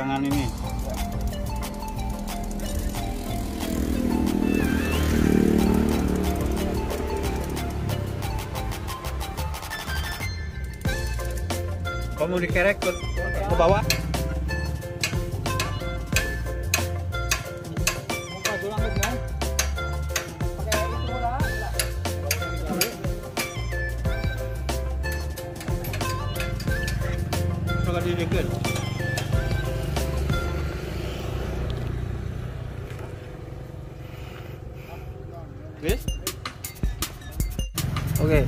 pegangan ini. Kamu dikerek ke, ke bawah? Coba didikit. Okay.